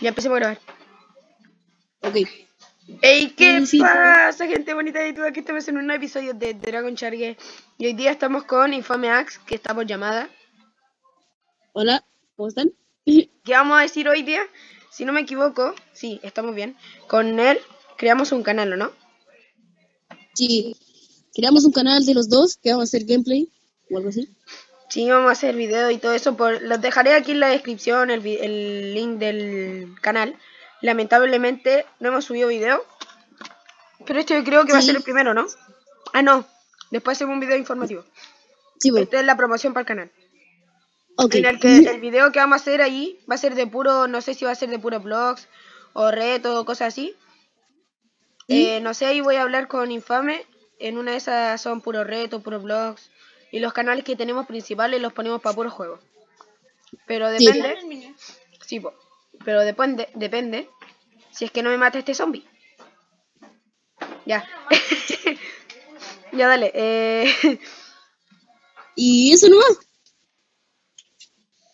Ya empecemos a grabar. Ok. ¡Ey! ¿Qué pasa, gente bonita de YouTube? Aquí estamos en un episodio de Dragon Charge. Y hoy día estamos con Infame Axe, que está por llamada. Hola, ¿cómo están? ¿Qué vamos a decir hoy día? Si no me equivoco, sí, estamos bien. Con él creamos un canal, ¿o no? Sí. Creamos un canal de los dos que vamos a hacer gameplay o algo así. Sí, vamos a hacer video y todo eso. Por... Los dejaré aquí en la descripción, el, el link del canal. Lamentablemente no hemos subido video. Pero este creo que va a ser el primero, ¿no? Ah, no. Después hacemos un video informativo. Sí, bueno. Esta es la promoción para el canal. Ok. En el que el video que vamos a hacer ahí va a ser de puro, no sé si va a ser de puro vlogs o retos o cosas así. Eh, no sé, ahí voy a hablar con Infame. En una de esas son puros retos, puros vlogs. Y los canales que tenemos principales los ponemos para puros juegos. Pero Sí. depende. Sí, po. Pero depende, depende si es que no me mata este zombie. Ya. ya dale. Eh... Y eso nomás.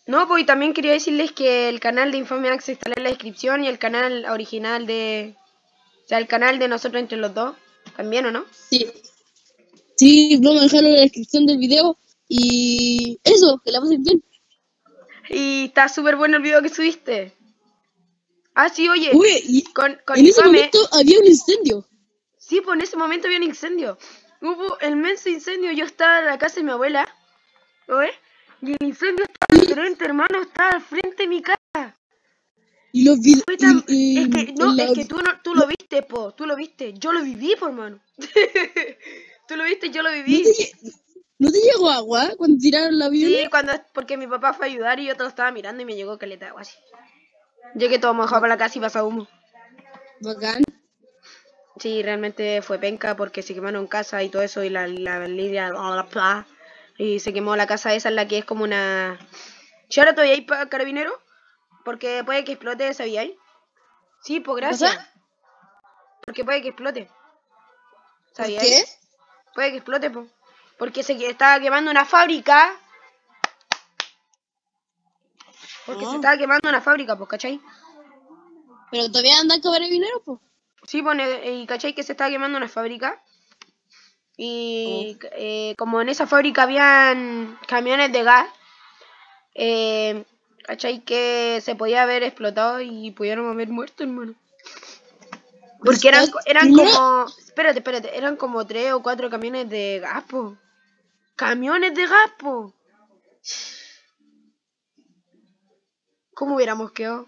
No, pues y también quería decirles que el canal de Infame Axe está en la descripción y el canal original de... O sea, el canal de nosotros entre los dos. También, ¿o no? Sí. Sí, vamos a dejarlo en la descripción del video. Y eso, que la pasen bien. Y está súper bueno el video que subiste. Ah, sí, oye. Uy, y Con, con en ese momento había un incendio. Sí, pues en ese momento había un incendio. Hubo el menso incendio. Yo estaba en la casa de mi abuela. Y el incendio estaba al frente, hermano. Estaba al frente de mi casa. Y los tan- es que, no, es que tú, no, tú lo viste, po. Tú lo viste. Yo lo viví, por hermano. tú lo viste, yo lo ¿No viví. te, ¿No te llegó agua cuando tiraron la Sí, Biblia? cuando, porque mi papá fue a ayudar y yo todo estaba mirando y me llegó caleta de agua así. Llegué todo mojado para la casa y pasa humo. Bacán. Sí, realmente fue penca porque se quemaron casa y todo eso y la, bla, y se quemó la casa esa en la que es como una... ¿Y ahora todavía hay carabinero? Porque puede que explote, ¿sabíais? Sí, pues gracias. pasa? Porque puede que explote. ¿Por ¿Sabíais? qué? Puede que explote, po. Porque se estaba quemando una fábrica. Porque se Ah. estaba quemando una fábrica, pues, ¿cachai? Pero todavía andan carabineros, pues. Sí, pone, y cachai que se estaba quemando una fábrica. Y eh, como en esa fábrica habían camiones de gas, eh, cachai que se podía haber explotado y pudieron haber muerto, hermano. Porque eran, eran Primero- como, espérate, espérate, eran como tres o cuatro camiones de gas, po. Camiones de gas, po. ¿Cómo hubiéramos quedado?